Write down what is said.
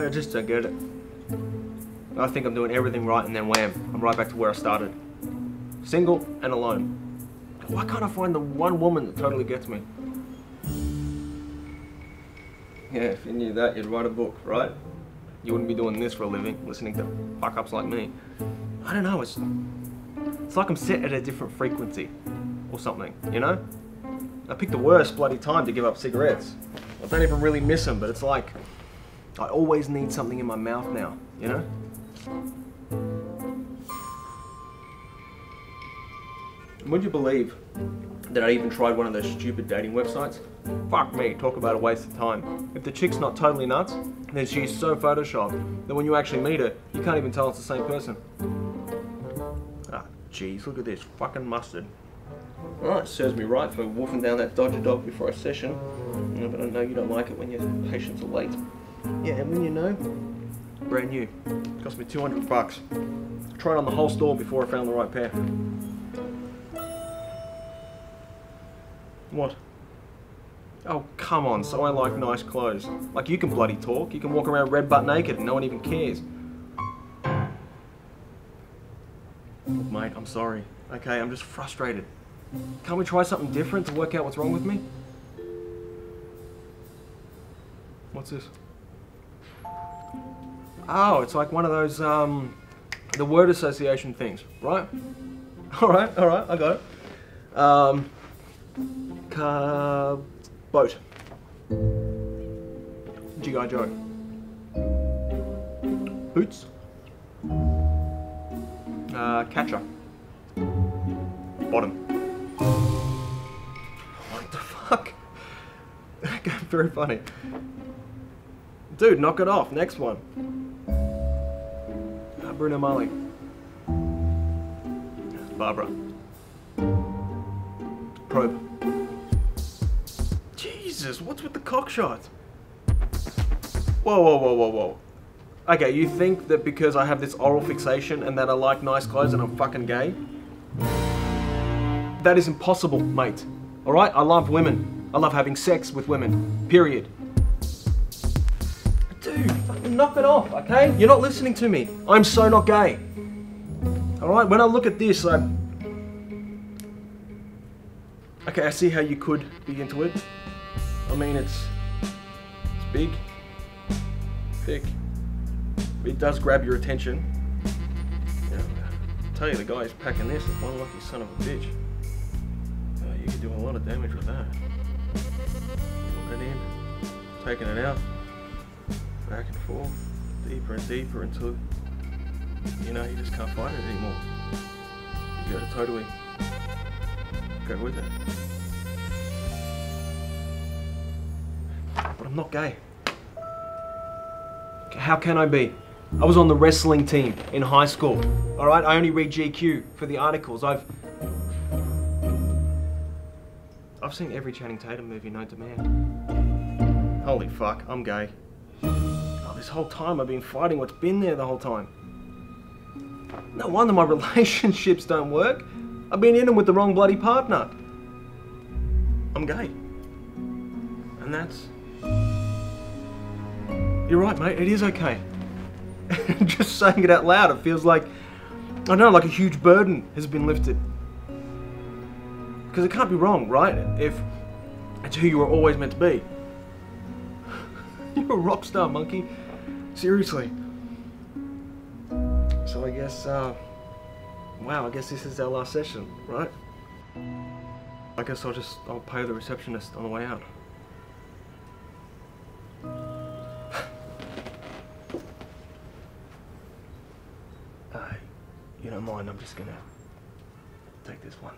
I just don't get it. I think I'm doing everything right and then wham, I'm right back to where I started. Single and alone. Why can't I find the one woman that totally gets me? Yeah, if you knew that, you'd write a book, right? You wouldn't be doing this for a living, listening to fuck ups like me. I don't know, it's, it's like I'm set at a different frequency or something, you know? I picked the worst bloody time to give up cigarettes. I don't even really miss them, but it's like I always need something in my mouth now, you know? Would you believe that I even tried one of those stupid dating websites? Fuck me, talk about a waste of time. If the chick's not totally nuts, then she's so photoshopped that when you actually meet her, you can't even tell it's the same person. Ah, jeez, look at this fucking mustard. Alright, serves me right for wolfing down that Dodger dog before a session. But I know you don't like it when your patients are late. Yeah, and when you know, brand new. Cost me 200 bucks. Tried on the whole store before I found the right pair. What? Oh, come on, so I like nice clothes. Like you can bloody talk. You can walk around red butt naked and no one even cares. Look, mate, I'm sorry. Okay, I'm just frustrated. Can't we try something different to work out what's wrong with me? What's this? Oh, it's like one of those, um, the word association things, right? Alright, alright, I got it. Um, car, boat. G.I. Joe. Boots. Uh, catcher. Bottom. What the fuck? Very funny. Dude, knock it off. Next one. Uh, Bruno Magli. Barbra. Probe. Jesus, what's with the cock shot? Whoa, whoa, whoa, whoa, whoa. Okay, you think that because I have this oral fixation and that I like nice clothes and I'm fucking gay? That is impossible, mate. Alright? I love women. I love having sex with women. Period. Fucking knock it off, okay? You're not listening to me. I'm so not gay. Alright? When I look at this, I. Okay, I see how you could be into it. I mean, it's. It's big. Thick. It does grab your attention. I tell you, the guy who's packing this is one lucky son of a bitch. Uh, you can do a lot of damage with that. Putting it in, taking it out, back and forth, deeper and deeper until, you know, you just can't fight it anymore. You gotta totally go with it. But I'm not gay. How can I be? I was on the wrestling team in high school. All right, I only read GQ for the articles. I've I've seen every Channing Tatum movie known to man. Holy fuck, I'm gay. Oh, this whole time I've been fighting what's been there the whole time. No wonder my relationships don't work. I've been in them with the wrong bloody partner. I'm gay. And that's. You're right, mate, it is okay. Just saying it out loud, it feels like, I know, like a huge burden has been lifted. Because it can't be wrong, right? If it's who you were always meant to be. You're a rock star, monkey. Seriously. So I guess, uh, wow, I guess this is our last session, right? I guess I'll just, I'll pay the receptionist on the way out. Uh, you don't mind, I'm just gonna take this one.